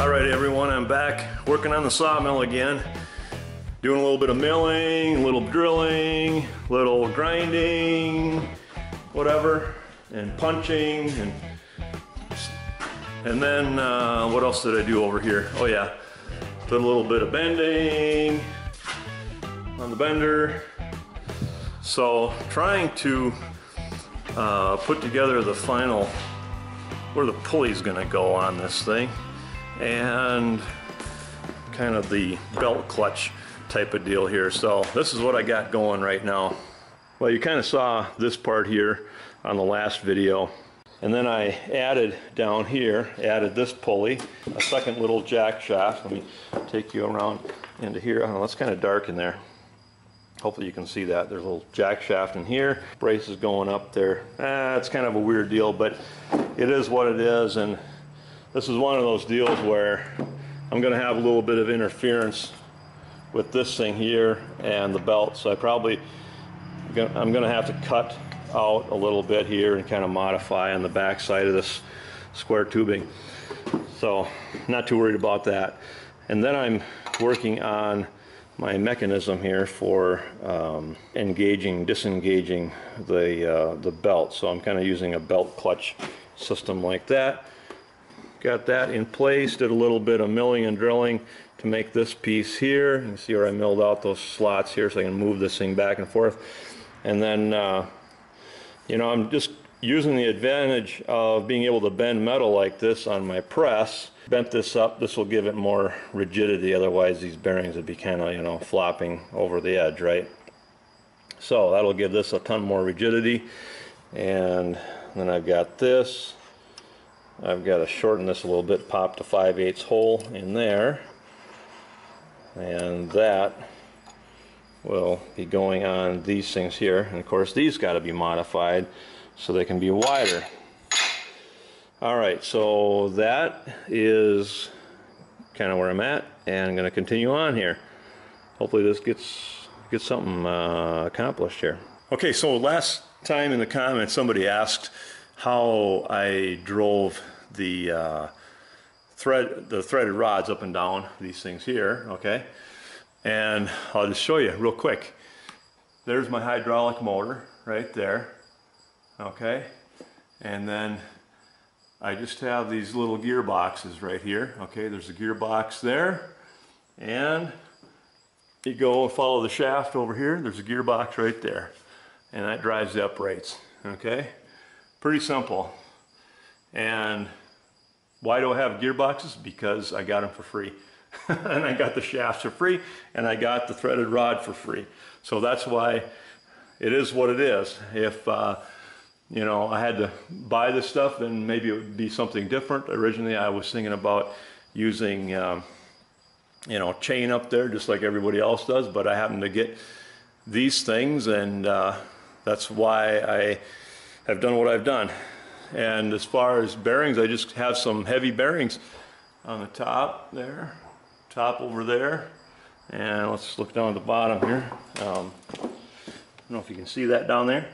All right, everyone, I'm back working on the sawmill again. Doing a little bit of milling, a little drilling, a little grinding, whatever, and punching, and and then uh, what else did I do over here? Oh yeah, did a little bit of bending on the bender. So trying to uh, put together the final where the pulley's gonna go on this thing and kind of the belt clutch type of deal here. So this is what I got going right now. Well, you kind of saw this part here on the last video. And then I added down here, added this pulley, a second little jack shaft. Let me take you around into here. Oh, it's kind of dark in there. Hopefully you can see that. There's a little jack shaft in here. Brace is going up there. Ah, it's kind of a weird deal, but it is what it is. And this is one of those deals where I'm going to have a little bit of interference with this thing here and the belt. So I probably, I'm going to have to cut out a little bit here and kind of modify on the back side of this square tubing. So not too worried about that. And then I'm working on my mechanism here for um, engaging, disengaging the, uh, the belt. So I'm kind of using a belt clutch system like that. Got that in place, did a little bit of milling and drilling to make this piece here. You see where I milled out those slots here so I can move this thing back and forth. And then, uh, you know, I'm just using the advantage of being able to bend metal like this on my press. Bent this up, this will give it more rigidity, otherwise these bearings would be kind of, you know, flopping over the edge, right? So that'll give this a ton more rigidity. And then I've got this, I've got to shorten this a little bit, pop the 5 8 hole in there. And that will be going on these things here. And of course these got to be modified so they can be wider. Alright, so that is kind of where I'm at and I'm going to continue on here. Hopefully this gets, gets something uh, accomplished here. Okay, so last time in the comments somebody asked how I drove the uh, thread, the threaded rods up and down these things here, okay? And I'll just show you real quick. There's my hydraulic motor right there, okay? And then I just have these little gearboxes right here, okay? There's a gearbox there, and you go and follow the shaft over here, there's a gearbox right there, and that drives the uprights, okay? Pretty simple. And why do I have gearboxes? Because I got them for free. and I got the shafts for free, and I got the threaded rod for free. So that's why it is what it is. If uh, you know I had to buy this stuff, then maybe it would be something different. Originally, I was thinking about using um, you know chain up there, just like everybody else does. But I happened to get these things, and uh, that's why I have done what I've done. And as far as bearings, I just have some heavy bearings on the top there, top over there. And let's look down at the bottom here. Um, I don't know if you can see that down there.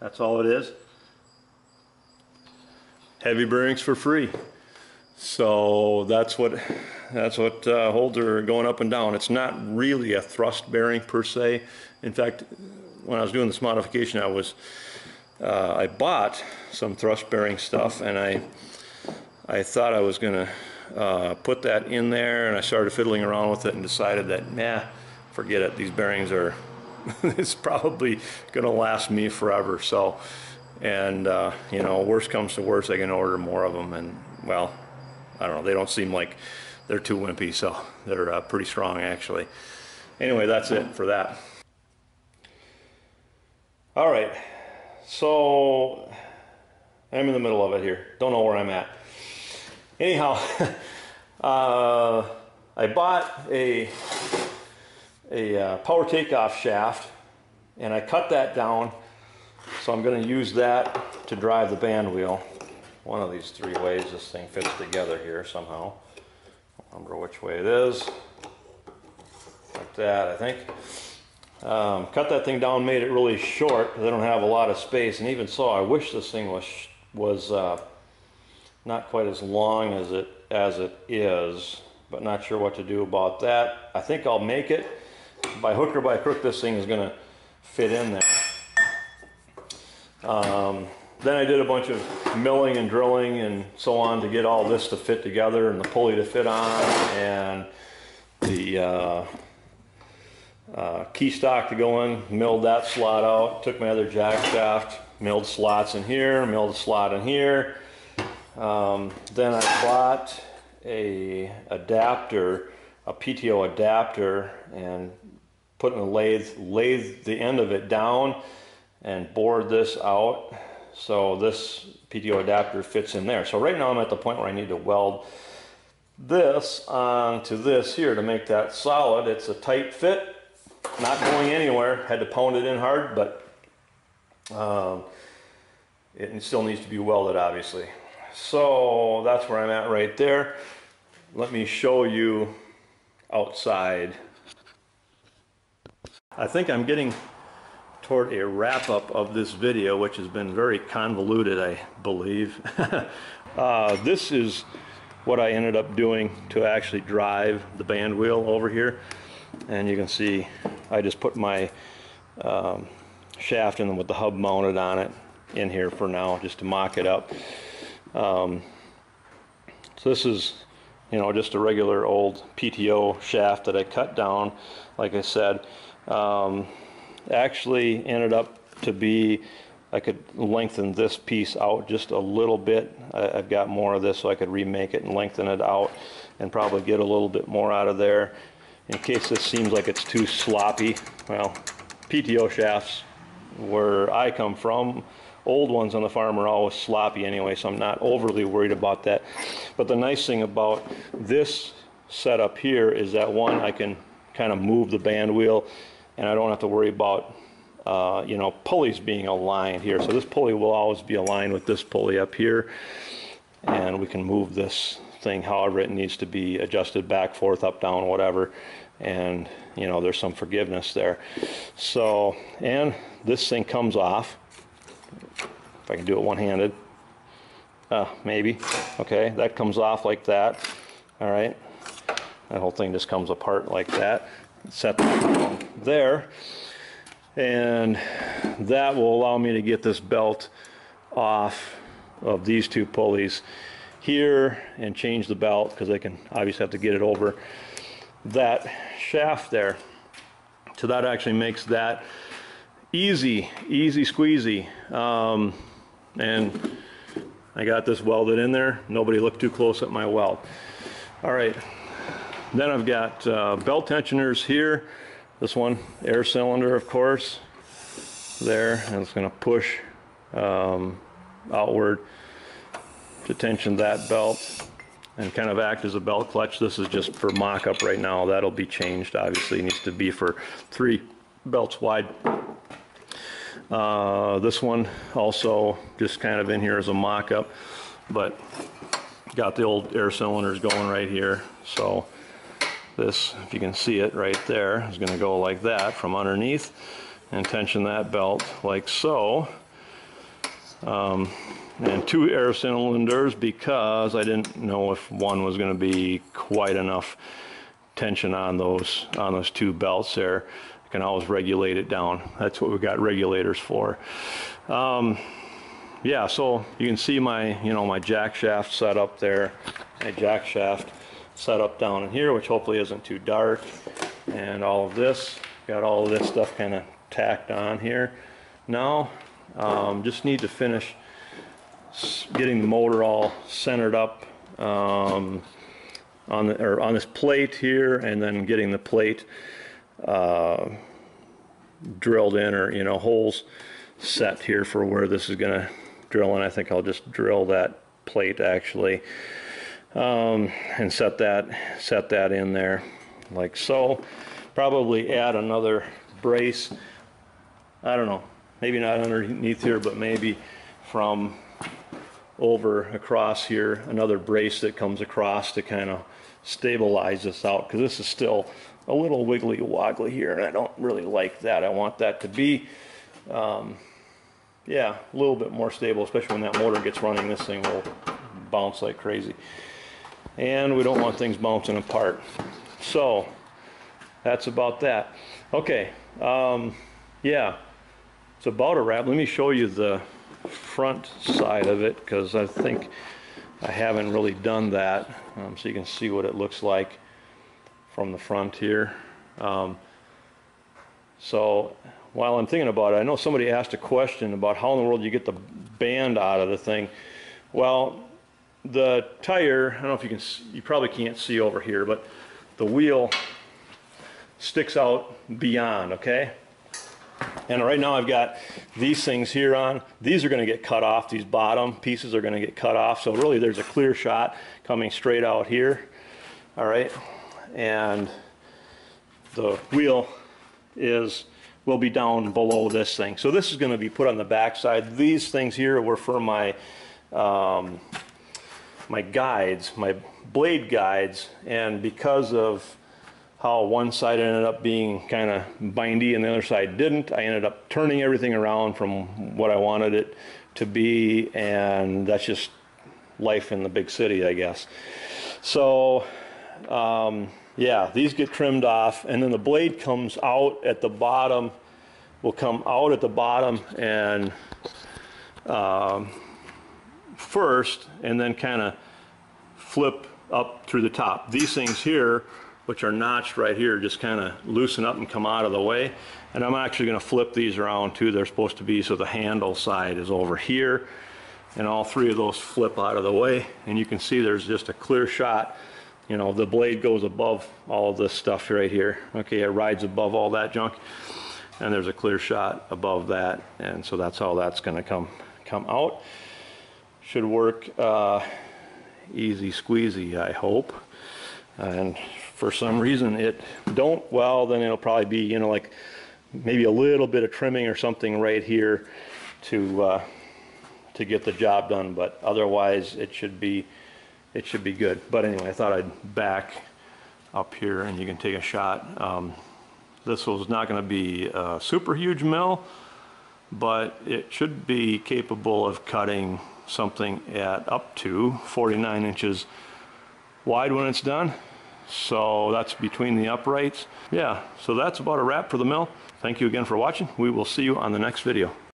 That's all it is. Heavy bearings for free. So that's what that's what uh, holds are going up and down. It's not really a thrust bearing per se. In fact, when I was doing this modification, I was uh, I bought some thrust bearing stuff and I I thought I was gonna uh, put that in there and I started fiddling around with it and decided that nah forget it. These bearings are it's probably gonna last me forever. So and uh, you know worst comes to worst I can order more of them and well I don't know they don't seem like they're too wimpy so they're uh, pretty strong actually. Anyway that's it for that. All right so I'm in the middle of it here. Don't know where I'm at. Anyhow, uh, I bought a a uh, power takeoff shaft and I cut that down. So I'm going to use that to drive the band wheel. One of these three ways this thing fits together here somehow. I don't remember which way it is. Like that I think um, cut that thing down, made it really short I don't have a lot of space. And even so, I wish this thing was was uh, not quite as long as it as it is, but not sure what to do about that. I think I'll make it. By hook or by crook, this thing is gonna fit in there. Um, then I did a bunch of milling and drilling and so on to get all this to fit together and the pulley to fit on and the uh, uh, key stock to go in, milled that slot out, took my other jack shaft, milled slots in here, milled a slot in here. Um, then I bought a adapter, a PTO adapter and put in a lathe, lathe the end of it down and bored this out so this PTO adapter fits in there. So right now I'm at the point where I need to weld this onto this here to make that solid. It's a tight fit, not going anywhere. Had to pound it in hard, but um, it still needs to be welded obviously. So that's where I'm at right there. Let me show you outside. I think I'm getting toward a wrap up of this video, which has been very convoluted, I believe. uh, this is what I ended up doing to actually drive the band wheel over here. And you can see I just put my um, shaft in with the hub mounted on it in here for now, just to mock it up. Um, so this is, you know, just a regular old PTO shaft that I cut down, like I said. Um, actually ended up to be I could lengthen this piece out just a little bit. I, have got more of this so I could remake it and lengthen it out and probably get a little bit more out of there. In case this seems like it's too sloppy, well, PTO shafts where I come from, old ones on the farm are always sloppy anyway, so I'm not overly worried about that. But the nice thing about this setup here is that one, I can kind of move the band wheel and I don't have to worry about uh, you know pulleys being aligned here so this pulley will always be aligned with this pulley up here and we can move this thing however it needs to be adjusted back forth up down whatever and you know there's some forgiveness there. So and this thing comes off. If I can do it one-handed. Uh, maybe. Okay that comes off like that. All right. That whole thing just comes apart like that. Set there. And that will allow me to get this belt off of these two pulleys here and change the belt because I can obviously have to get it over that shaft there. So that actually makes that easy easy squeezy. Um, and I got this welded in there. Nobody looked too close at my weld. All right. Then I've got uh, belt tensioners here. This one, air cylinder, of course, there, and it's going to push um, outward to tension that belt and kind of act as a belt clutch. This is just for mock-up right now. That'll be changed, obviously. It needs to be for three belts wide. Uh, this one also just kind of in here as a mock-up, but got the old air cylinders going right here. So this, if you can see it right there, is going to go like that from underneath and tension that belt like so. Um, and two air cylinders because I didn't know if one was going to be quite enough tension on those on those two belts there. I can always regulate it down. That's what we got regulators for. Um, yeah, so you can see my you know my jack shaft set up there, my jack shaft set up down in here, which hopefully isn't too dark. And all of this, got all of this stuff kind of tacked on here. Now, um, just need to finish getting the motor all centered up um, on the, or on this plate here, and then getting the plate uh, drilled in, or you know, holes set here for where this is going to drill. And I think I'll just drill that plate actually um, and set that set that in there like so probably add another brace I don't know maybe not underneath here but maybe from over across here another brace that comes across to kind of stabilize this out because this is still a little wiggly woggly here and I don't really like that I want that to be um, yeah a little bit more stable especially when that motor gets running this thing will bounce like crazy and we don't want things bouncing apart. So that's about that. Okay, um, yeah, it's about a wrap. Let me show you the front side of it because I think I haven't really done that. Um, so you can see what it looks like from the front here. Um, so while I'm thinking about it, I know somebody asked a question about how in the world you get the band out of the thing. Well, the tire, I don't know if you can, you probably can't see over here, but the wheel sticks out beyond, okay? And right now I've got these things here on. These are going to get cut off. These bottom pieces are going to get cut off. So really there's a clear shot coming straight out here. All right. And the wheel is will be down below this thing. So this is going to be put on the back side. These things here were for my um, my guides, my blade guides, and because of how one side ended up being kind of bindy and the other side didn't, I ended up turning everything around from what I wanted it to be, and that's just life in the big city, I guess. So, um, yeah, these get trimmed off, and then the blade comes out at the bottom, will come out at the bottom and um, first, and then kind of flip up through the top. These things here, which are notched right here, just kind of loosen up and come out of the way. And I'm actually going to flip these around too. They're supposed to be so the handle side is over here. And all three of those flip out of the way. And you can see there's just a clear shot you know, the blade goes above all of this stuff right here. Okay, it rides above all that junk. And there's a clear shot above that. And so that's how that's gonna come, come out. Should work uh, easy squeezy, I hope. And for some reason it don't, well, then it'll probably be, you know, like maybe a little bit of trimming or something right here to, uh, to get the job done. But otherwise it should be it should be good. But anyway, I thought I'd back up here and you can take a shot. Um, this was not going to be a super huge mill, but it should be capable of cutting something at up to 49 inches wide when it's done. So that's between the uprights. Yeah, so that's about a wrap for the mill. Thank you again for watching. We will see you on the next video.